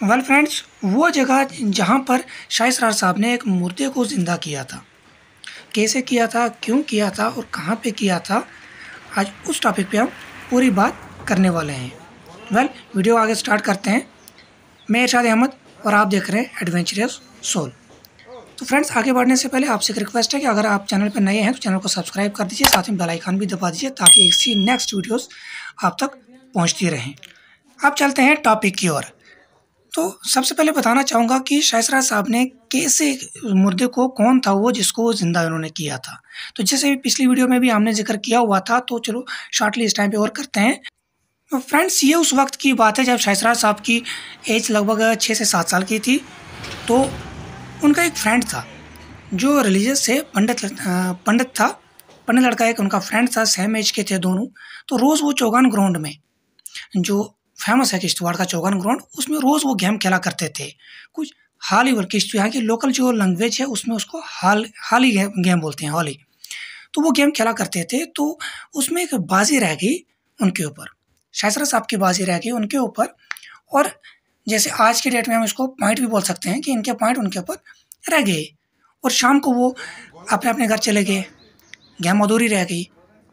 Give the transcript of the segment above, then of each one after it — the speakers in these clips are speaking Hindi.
वेल फ्रेंड्स वो जगह जहाँ पर शाही सरार साहब ने एक मुर्दे को ज़िंदा किया था। कैसे किया था क्यों किया था और कहाँ पे किया था आज उस टॉपिक पे हम पूरी बात करने वाले हैं। वेल well, वीडियो आगे स्टार्ट करते हैं। मैं इरशाद अहमद और आप देख रहे हैं एडवेंचरस सोल तो फ्रेंड्स आगे बढ़ने से पहले आपसे एक रिक्वेस्ट है कि अगर आप चैनल पर नए हैं तो चैनल को सब्सक्राइब कर दीजिए साथ में बेल आइकन भी दबा दीजिए ताकि इसी नेक्स्ट वीडियोस आप तक पहुँचती रहें। अब चलते हैं टॉपिक की ओर। तो सबसे पहले बताना चाहूँगा कि शायसरा साहब ने कैसे मुर्दे को, कौन था वो जिसको ज़िंदा उन्होंने किया था? तो जैसे पिछली वीडियो में भी हमने ज़िक्र किया हुआ था तो चलो शॉर्टली इस टाइम पे और करते हैं। तो फ्रेंड्स ये उस वक्त की बात है जब शायसरा साहब की एज लगभग छः से सात साल की थी। तो उनका एक फ्रेंड था, जो रिलीजियस से पंडित पंडित था। पंडित लड़का एक उनका फ्रेंड था सेम एज के थे दोनों। तो रोज़ वो चौगान ग्राउंड में, जो फ़ेमस है किश्तवाड़ का चौगान ग्राउंड, उसमें रोज़ वो गेम खेला करते थे। कुछ हाली वर्ग किश्त यहाँ की लोकल जो लैंग्वेज है, उसमें उसको हाल, हाली गेम बोलते हैं, हॉली। तो वो गेम खेला करते थे तो उसमें एक बाजी रह गई उनके ऊपर। शायसरा साहब की बाजी रह गई उनके ऊपर। और जैसे आज के डेट में हम इसको पॉइंट भी बोल सकते हैं कि इनके पॉइंट उनके ऊपर रह गए। और शाम को वो अपने अपने घर चले गए। गेम अधूरी रह गई।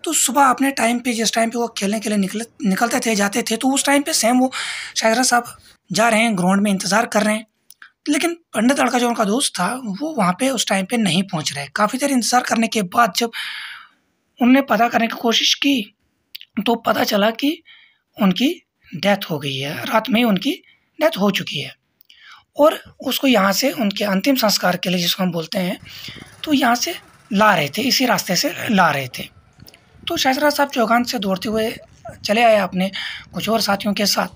तो सुबह अपने टाइम पे, जिस टाइम पे वो खेलने के लिए निकल, निकलते थे, जाते थे तो उस टाइम पे सेम वो शायरा साहब जा रहे हैं ग्राउंड में इंतज़ार कर रहे हैं। लेकिन पंडित लड़का जो उनका दोस्त था, वो वहाँ पे उस टाइम पे नहीं पहुँच रहे। काफ़ी देर इंतज़ार करने के बाद जब उनने पता करने की कोशिश की तो पता चला कि उनकी डेथ हो गई है। रात में ही उनकी डेथ हो चुकी है। और उसको यहाँ से उनके अंतिम संस्कार के लिए, जिसको हम बोलते हैं तो यहाँ से ला रहे थे, इसी रास्ते से ला रहे थे। तो शाहजरा साहब चौगान से दौड़ते हुए चले आए अपने कुछ और साथियों के साथ।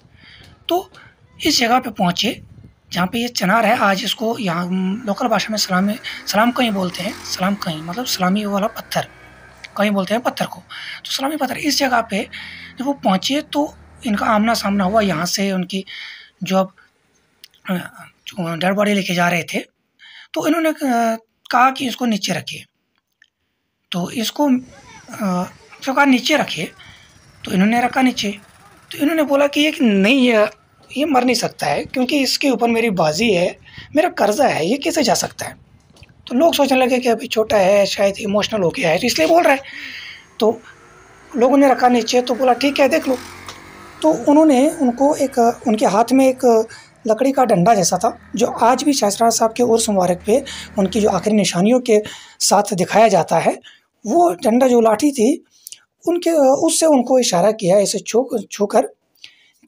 तो इस जगह पे पहुँचे, जहाँ पे ये चनार है, आज इसको यहाँ लोकल भाषा में सलामी, सलाम कहीं बोलते हैं, सलाम कहीं मतलब सलामी वाला पत्थर, कहीं बोलते हैं पत्थर को। तो सलामी पत्थर इस जगह पे जब वो पहुँचे तो इनका आमना सामना हुआ, यहाँ से उनकी जो अब डेड बॉडी लेके जा रहे थे तो इन्होंने कहा कि इसको नीचे रखिए। तो इसको कहा नीचे रखिए तो इन्होंने रखा नीचे। तो इन्होंने बोला कि ये नहीं, ये ये मर नहीं सकता है, क्योंकि इसके ऊपर मेरी बाजी है, मेरा कर्जा है, ये कैसे जा सकता है? तो लोग सोचने लगे कि अभी छोटा है, शायद इमोशनल हो गया है तो इसलिए बोल रहा है। तो लोगों ने रखा नीचे तो बोला, ठीक है, देख लो। तो उन्होंने उनको एक, उनके हाथ में एक लकड़ी का डंडा जैसा था, जो आज भी शाहसराज साहब के उर्स मुबारक पे उनकी जो आखिरी निशानियों के साथ दिखाया जाता है, वो डंडा जो लाठी थी उनके, उससे उनको इशारा किया, ऐसे छू छू कर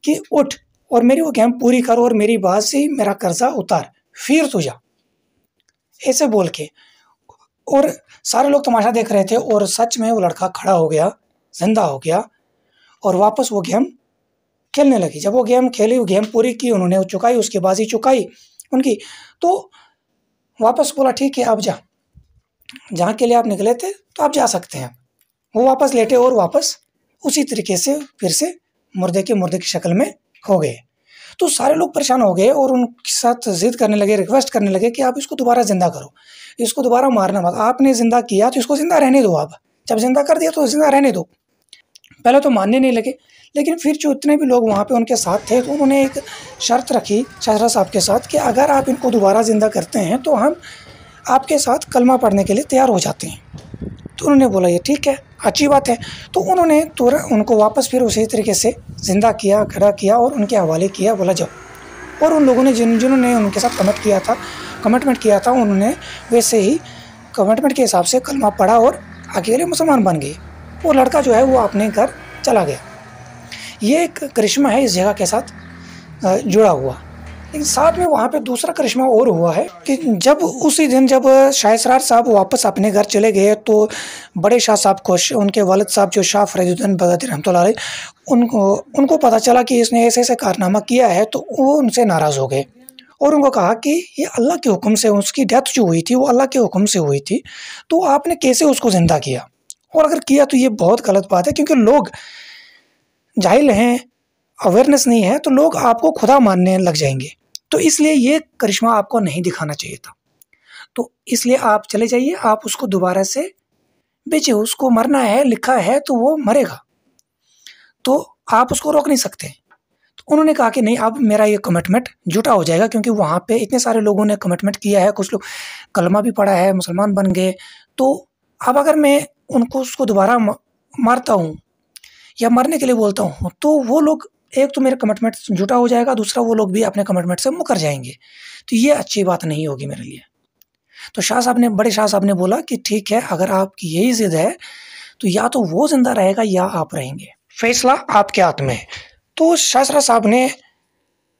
कि उठ और मेरी वो गेम पूरी कर और मेरी बात से मेरा कर्जा उतार, फिर तू जा। ऐसे बोल के। और सारे लोग तमाशा देख रहे थे और सच में वो लड़का खड़ा हो गया, ज़िंदा हो गया और वापस वो गेम खेलने लगी। जब वो गेम खेली, वो गेम पूरी की, उन्होंने चुकाई, उसकी बाजी चुकाई उनकी। तो वापस बोला, ठीक है आप जा। जहाँ के लिए आप निकले थे तो आप जा सकते हैं। वो वापस लेटे और वापस उसी तरीके से फिर से मुर्दे के मुर्दे की शक्ल में हो गए। तो सारे लोग परेशान हो गए और उनके साथ जिद करने लगे रिक्वेस्ट करने लगे कि आप इसको दोबारा ज़िंदा करो। इसको दोबारा मारना मत। आपने ज़िंदा किया तो इसको ज़िंदा रहने दो आप। जब ज़िंदा कर दिया तो ज़िंदा रहने दो। पहले तो मानने नहीं लगे, लेकिन फिर जो इतने भी लोग वहाँ पे उनके साथ थे तो उन्होंने एक शर्त रखी शाहरा साहब के साथ, कि अगर आप इनको दोबारा ज़िंदा करते हैं तो हम आपके साथ कलमा पढ़ने के लिए तैयार हो जाते हैं। तो उन्होंने बोला, ये ठीक है, अच्छी बात है। तो उन्होंने तुरंत उनको वापस फिर उसी तरीके से ज़िंदा किया, खड़ा किया और उनके हवाले किया, बोला, जाओ। और उन लोगों ने जिन, जिन्होंने उनके साथ कमिट किया था, कमिटमेंट किया था, उन्होंने वैसे ही कमिटमेंट के हिसाब से कलमा पढ़ा और अकेले मुसलमान बन गए। वो लड़का जो है, वो अपने घर चला गया। ये एक करिश्मा है, इस जगह के साथ जुड़ा हुआ। लेकिन साथ में वहाँ पे दूसरा करिश्मा और हुआ है कि जब उसी दिन जब शाहसरार साहब वापस अपने घर चले गए तो बड़े शाह साहब को उनके वालद साहब जो शाह फरीदुद्दीन बगती रहमत उनको उनको पता चला कि इसने ऐसे ऐसे कारनामा किया है तो वो उनसे नाराज़ हो गए। और उनको कहा कि ये अल्लाह के हुक्म से उसकी डेथ जो हुई थी, वो अल्लाह के हुक्म से हुई थी तो आपने कैसे उसको ज़िंदा किया? और अगर किया तो ये बहुत गलत बात है, क्योंकि लोग जाहिल हैं अवेयरनेस नहीं है तो लोग आपको खुदा मानने लग जाएँगे। तो इसलिए ये करिश्मा आपको नहीं दिखाना चाहिए था। तो इसलिए आप चले जाइए, आप उसको दोबारा से बेचिए उसको मरना है, लिखा है तो वो मरेगा। तो आप उसको रोक नहीं सकते। तो उन्होंने कहा कि नहीं, अब मेरा ये कमिटमेंट जुटा हो जाएगा, क्योंकि वहाँ पे इतने सारे लोगों ने कमिटमेंट किया है, कुछ लोग, कलमा भी पढ़ा है, मुसलमान बन गए। तो अब अगर मैं उनको, उसको दोबारा मारता हूँ या मरने के लिए बोलता हूँ तो वो लोग एक तो मेरा कमिटमेंट जुटा हो जाएगा, दूसरा वो लोग भी अपने कमिटमेंट से मुकर जाएँगे। तो ये अच्छी बात नहीं होगी मेरे लिए। तो शाह साहब ने, बड़े शाह साहब ने बोला कि ठीक है, अगर आपकी यही ज़िद है तो या तो वो ज़िंदा रहेगा या आप रहेंगे। फैसला आपके हाथ में है। तो शाहरा साहब ने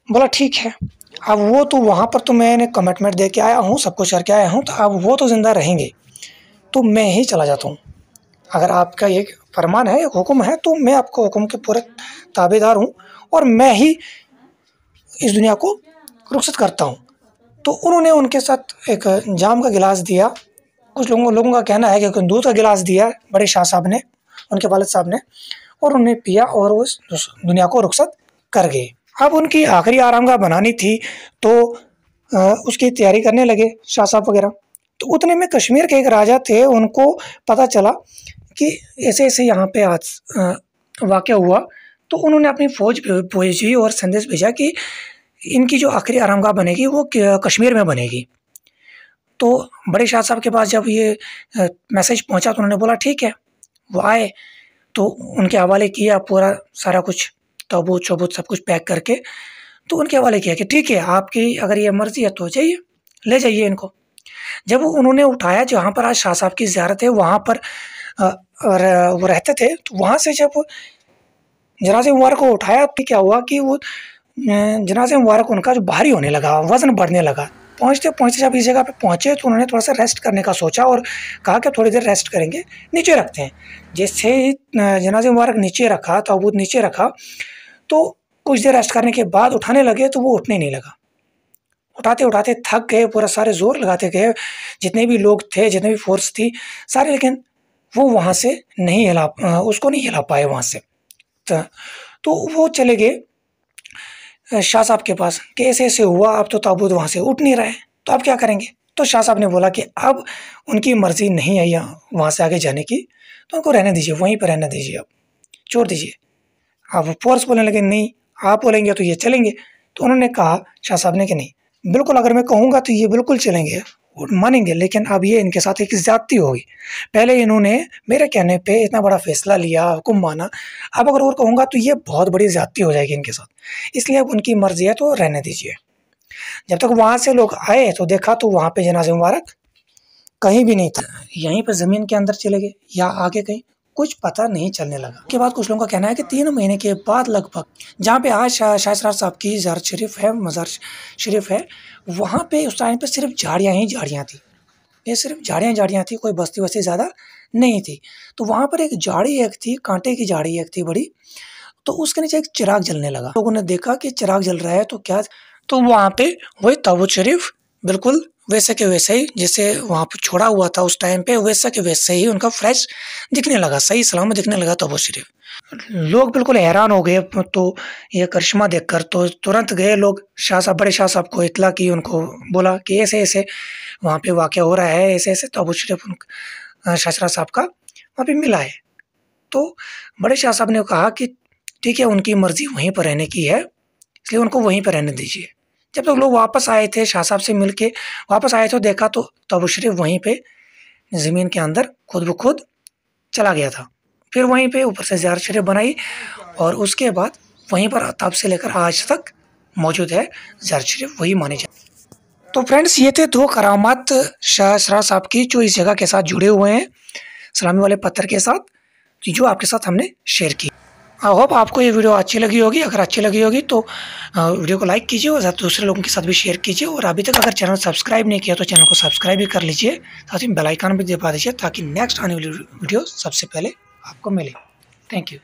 बोला, ठीक है, अब वो तो वहाँ पर तो मैंने कमिटमेंट दे के आया हूँ, सब कुछ करके आया हूँ तो अब वो तो ज़िंदा रहेंगे। तो मैं ही चला जाता हूँ। अगर आपका एक फरमान है, हुक्म है तो मैं आपको हुक्म के पूरे ताबेदार हूँ और मैं ही इस दुनिया को रुखसत करता हूँ। तो उन्होंने उनके साथ एक जाम का गिलास दिया। कुछ लोगों लोगों का कहना है कि दूध का गिलास दिया, बड़े शाह साहब ने, उनके वालद साहब ने, और उन्हें पिया और उस दुनिया को रुखसत कर गए। अब उनकी आखिरी आरामगाह बनानी थी तो उसकी तैयारी करने लगे शाह साहब वगैरह। तो उतने में कश्मीर के एक राजा थे, उनको पता चला कि ऐसे ऐसे यहाँ पे आज वाक़ हुआ। तो उन्होंने अपनी फ़ौज भेजी और संदेश भेजा कि इनकी जो आखिरी आरामगाह बनेगी वो कश्मीर में बनेगी। तो बड़े शाह साहब के पास जब ये मैसेज पहुँचा तो उन्होंने बोला, ठीक है, वो आए। तो उनके हवाले किया पूरा सारा कुछ, तबूत चबूत सब कुछ पैक करके। तो उनके हवाले किया कि, ठीक है, आपकी अगर ये मर्ज़ी है तो जाइए, ले जाइए इनको। जब उन्होंने उठाया जहाँ पर आज शाह साहब की ज़्यारत है, वहाँ पर वो रहते थे तो वहाँ से जब जनाजे मुबारक को उठाया तो क्या हुआ कि वो जनाजे मुबारक उनका जो भारी होने लगा, वज़न बढ़ने लगा। पहुँचते पहुँचते जब इस जगह पे पहुँचे तो उन्होंने थोड़ा सा रेस्ट करने का सोचा और कहा कि थोड़ी देर रेस्ट करेंगे, नीचे रखते हैं। जैसे ही जनाजे मुबारक नीचे रखा तो ताबूत नीचे रखा तो कुछ देर रेस्ट करने के बाद उठाने लगे तो वो उठने नहीं लगा। उठाते उठाते थक गए, पूरा सारे ज़ोर लगाते गए, जितने भी लोग थे, जितने भी फोर्स थी, सारे, लेकिन वो वहाँ से नहीं हिला उसको नहीं हिला पाए वहाँ से। तो वो चले गए शाह साहब के पास कि ऐसे ऐसे हुआ, अब तो ताबूत वहाँ से उठ नहीं रहा तो अब क्या करेंगे? तो शाह साहब ने बोला कि अब उनकी मर्ज़ी नहीं है यहाँ, वहाँ से आगे जाने की तो उनको रहने दीजिए, वहीं पर रहने दीजिए अब छोड़ दीजिए। अब फोर्स बोलने लगे, नहीं, आप बोलेंगे तो ये चलेंगे। तो उन्होंने कहा, शाह साहब ने कि नहीं, बिल्कुल, अगर मैं कहूँगा तो ये बिल्कुल चलेंगे। मानेंगे, लेकिन अब ये इनके साथ एक ज़्यादती होगी पहले इन्होंने मेरे कहने पे इतना बड़ा फैसला लिया, हुक्म माना। अब अगर और कहूँगा तो ये बहुत बड़ी ज़्यादती हो जाएगी इनके साथ। इसलिए अब उनकी मर्ज़ी है तो रहने दीजिए। जब तक वहाँ से लोग आए तो देखा तो वहाँ पर जनाज मुबारक। कहीं भी नहीं था। यहीं पर ज़मीन के अंदर चले गए या आगे कहीं। कुछ पता नहीं चलने लगा। के बाद कुछ लोगों का कहना है कि तीन महीने के बाद लगभग, जहाँ पे आज शाहसरार साहब की जार शरीफ है, मज़ार शरीफ है, वहाँ पे उस टाइम पे सिर्फ़ झाड़ियाँ ही झाड़ियाँ थी। ये सिर्फ़ झाड़ियाँ झाड़ियाँ थी, कोई बस्ती वस्ती ज़्यादा नहीं थी। तो वहाँ पर एक झाड़ी एक थी, कांटे की झाड़ी एक थी बड़ी तो उसके नीचे एक चिराग जलने लगा। लोगों ने देखा कि चिराग जल रहा है तो क्या तो वहाँ पे वही ताबूत शरीफ, बिल्कुल वैसे के वैसे ही जैसे वहाँ पर छोड़ा हुआ था उस टाइम पे, वैसे के वैसे ही उनका फ्रेश दिखने लगा, सही सलामत दिखने लगा ताबूत शरीफ लोग बिल्कुल हैरान हो गए तो ये करिश्मा देखकर तो तुरंत गए लोग, शाह साहब, बड़े शाह साहब को इतला की उनको बोला कि ऐसे ऐसे वहाँ पे वाक़ हो रहा है, ऐसे ऐसे तो अबू शरीफ उन शाहरा साहब का वहाँ पर मिला है। तो बड़े शाह साहब ने कहा कि, ठीक है, उनकी मर्ज़ी वहीं पर रहने की है, इसलिए उनको वहीं पर रहने दीजिए। जब तक तो लोग वापस आए थे शाह साहब से मिल के वापस आए थे देखा तो अबू शरीफ वहीं पर ज़मीन के अंदर खुद ब खुद चला गया था। फिर वहीं पे ऊपर से ज़्यार शरीफ बनाई और उसके बाद वहीं पर तब से लेकर आज तक मौजूद है ज़्यार शरीफ वही माने जाते तो फ्रेंड्स, ये थे दो करामात शाह सरा साहब की जो इस जगह के साथ जुड़े हुए हैं, सलामी वाले पत्थर के साथ, जो आपके साथ हमने शेयर की। आई होप आपको ये वीडियो अच्छी लगी होगी। अगर अच्छी लगी होगी तो वीडियो को लाइक कीजिए और साथ दूसरे लोगों के साथ भी शेयर कीजिए और अभी तक अगर चैनल सब्सक्राइब नहीं किया तो चैनल को सब्सक्राइब भी कर लीजिए। साथ ही बेल आइकन भी दबा दीजिए ताकि नेक्स्ट आने वाली वीडियो सबसे पहले आपको मिले। Thank you